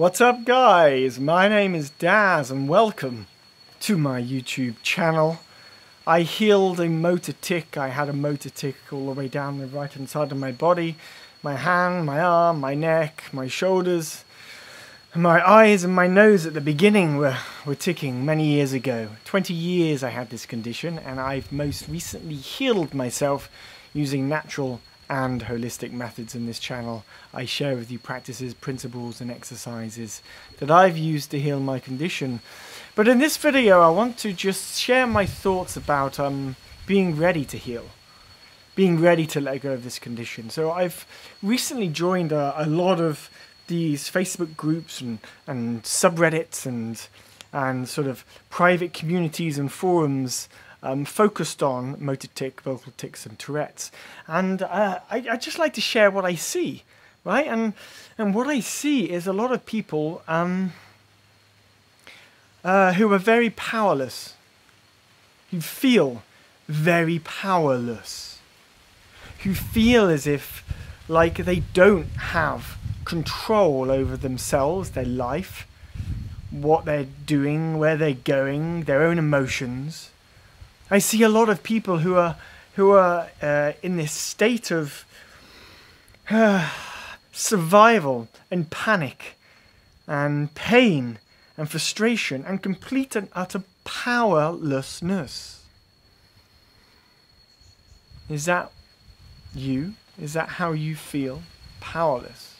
What's up guys? My name is Daz and welcome to my YouTube channel. I healed a motor tic. I had a motor tic all the way down the right hand side of my body. My hand, my arm, my neck, my shoulders. My eyes and my nose at the beginning were, were ticking many years ago. 20 years I had this condition and I've most recently healed myself using natural and holistic methods in this channel. I share with you practices, principles and exercises that I've used to heal my condition. But in this video I want to just share my thoughts about um, being ready to heal. Being ready to let go of this condition. So I've recently joined a, a lot of these Facebook groups and, and subreddits and and sort of private communities and forums um, focused on motor tic, vocal tics, and Tourette's. And uh, I, I just like to share what I see, right? And and what I see is a lot of people um, uh, who are very powerless, who feel very powerless, who feel as if like they don't have control over themselves, their life, what they're doing, where they're going, their own emotions. I see a lot of people who are who are uh, in this state of uh, survival and panic and pain and frustration and complete and utter powerlessness. Is that you? Is that how you feel? Powerless.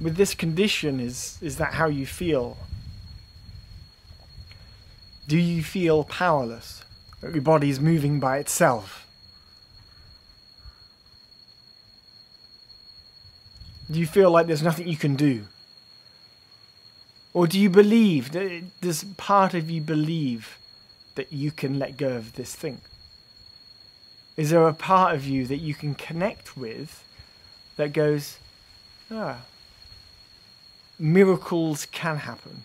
With this condition, is, is that how you feel? Do you feel powerless? That your body is moving by itself? Do you feel like there's nothing you can do? Or do you believe, does part of you believe that you can let go of this thing? Is there a part of you that you can connect with that goes, ah, miracles can happen,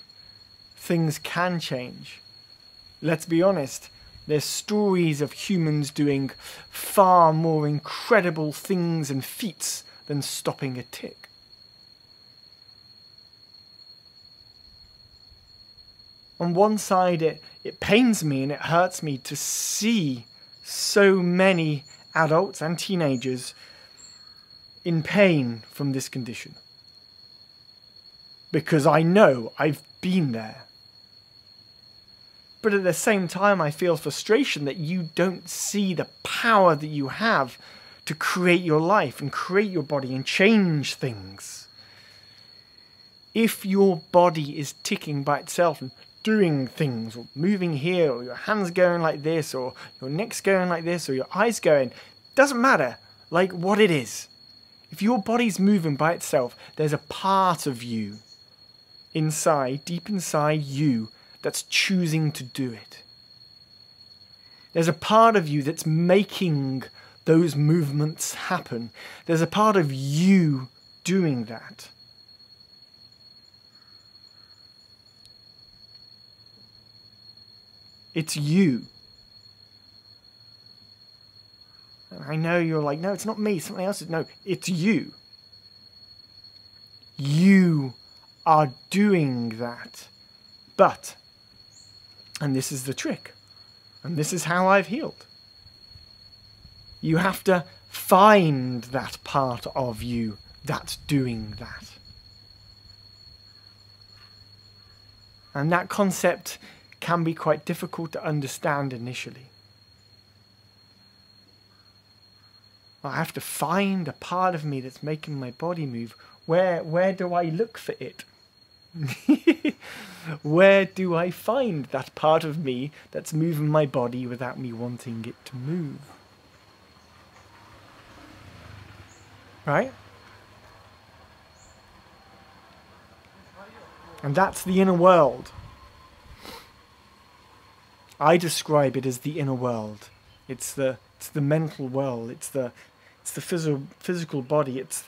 things can change? Let's be honest, there's stories of humans doing far more incredible things and feats than stopping a tic. On one side, it, it pains me and it hurts me to see so many adults and teenagers in pain from this condition. Because I know I've been there. But at the same time, I feel frustration that you don't see the power that you have to create your life and create your body and change things. If your body is ticking by itself and doing things or moving here or your hands going like this or your neck's going like this or your eyes going, doesn't matter like what it is. If your body's moving by itself, there's a part of you inside, deep inside you, that's choosing to do it. There's a part of you that's making those movements happen. There's a part of you doing that. It's you. And I know you're like, no, it's not me, something else. Is. No, it's you. You are doing that. But and this is the trick. And this is how I've healed. You have to find that part of you that's doing that. And that concept can be quite difficult to understand initially. I have to find a part of me that's making my body move. Where where do I look for it? Where do I find that part of me that's moving my body without me wanting it to move? Right? And that's the inner world. I describe it as the inner world. It's the it's the mental world. It's the it's the phys- physical body. It's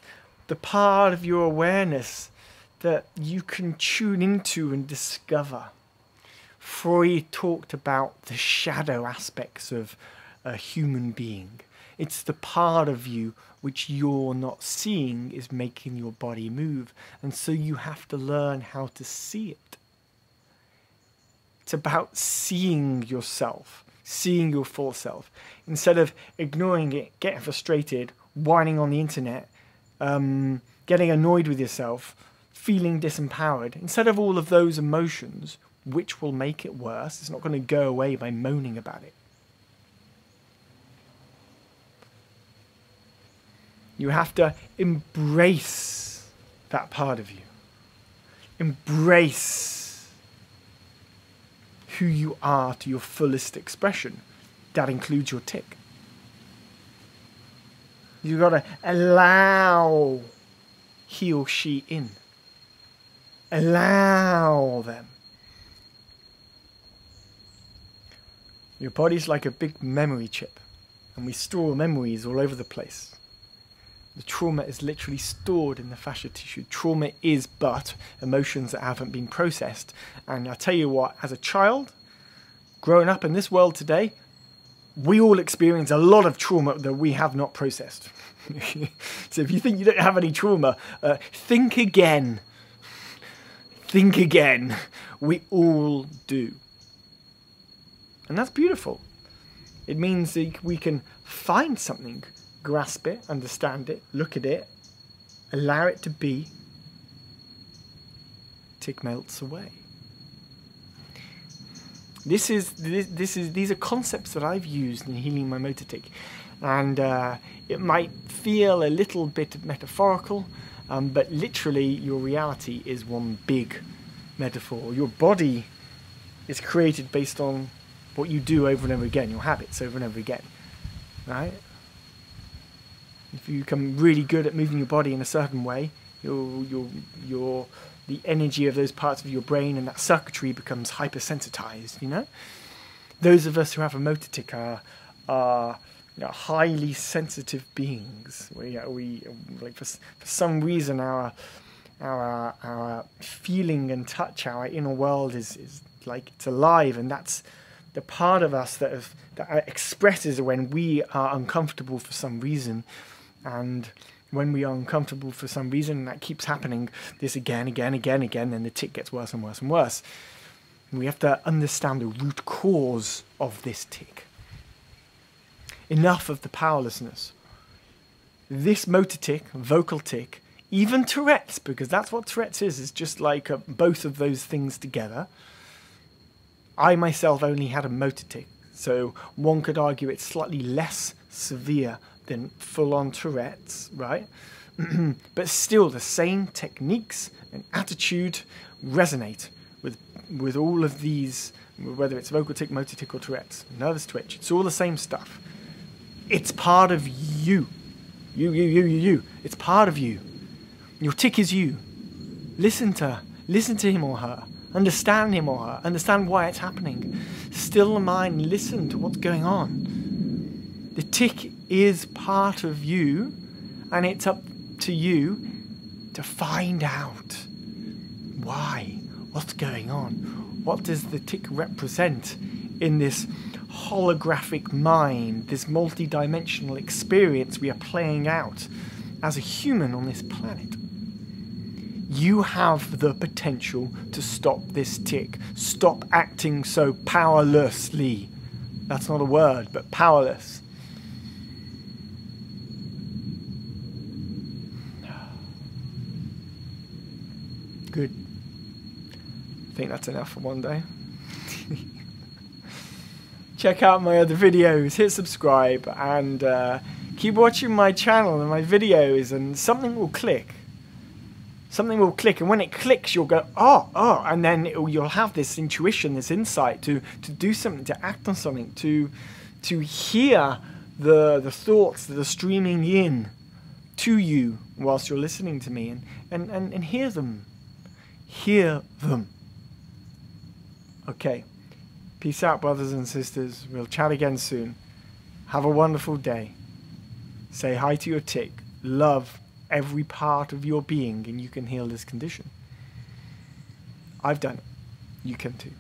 the part of your awareness that you can tune into and discover. Freud talked about the shadow aspects of a human being. It's the part of you which you're not seeing is making your body move. And so you have to learn how to see it. It's about seeing yourself, seeing your full self, instead of ignoring it, getting frustrated, whining on the internet, um, getting annoyed with yourself, feeling disempowered. Instead of all of those emotions, which will make it worse, it's not going to go away by moaning about it. You have to embrace that part of you. Embrace who you are to your fullest expression. That includes your tic. You've got to allow he or she in. Allow them. Your body's like a big memory chip, and we store memories all over the place. The trauma is literally stored in the fascia tissue. Trauma is but emotions that haven't been processed. And I tell you what, as a child, growing up in this world today, we all experience a lot of trauma that we have not processed. so if you think you don't have any trauma, uh, think again. Think again. We all do. And that's beautiful. It means that we can find something grasp it, understand it, look at it, allow it to be, tic melts away. This is this, this is these are concepts that I've used in healing my motor tic, and uh, it might feel a little bit metaphorical, um, but literally your reality is one big metaphor. Your body is created based on what you do over and over again, your habits over and over again, right? If you become really good at moving your body in a certain way, your your your the energy of those parts of your brain and that circuitry becomes hypersensitized. You know, those of us who have a motor tic are are you know, highly sensitive beings. We uh, we like for for some reason our our our feeling and touch, our inner world is is like it's alive, and that's the part of us that that uh, expresses when we are uncomfortable for some reason and when we are uncomfortable for some reason, and that keeps happening this again, again, again, again, then the tic gets worse and worse and worse. we have to understand the root cause of this tic. Enough of the powerlessness. This motor tic, vocal tic, even Tourette's, because that's what Tourette's is, is just like uh, both of those things together. I myself only had a motor tic, so one could argue it's slightly less severe than full on Tourette's, right? but still, the same techniques and attitude resonate with with all of these, whether it's vocal tic, motor tic, or Tourette's, nervous twitch. It's all the same stuff. It's part of you. You, you, you, you, you. It's part of you. Your tic is you. Listen to, listen to him or her. Understand him or her. Understand why it's happening. Still the mind. Listen to what's going on. The tic is part of you, and it's up to you to find out why, what's going on, what does the tic represent in this holographic mind, this multi-dimensional experience we are playing out as a human on this planet. You have the potential to stop this tic. Stop acting so powerlessly. That's not a word, but powerless. Good. I think that's enough for one day. Check out my other videos, hit subscribe, and uh, keep watching my channel and my videos, and something will click. Something will click, and when it clicks, you'll go, oh, oh, and then you'll have this intuition, this insight to, to do something, to act on something, to, to hear the, the thoughts that are streaming in to you whilst you're listening to me, and, and, and, and hear them hear them. Okay. Peace out, brothers and sisters. We'll chat again soon. Have a wonderful day. Say hi to your tic. Love every part of your being, and you can heal this condition. I've done it. You can too.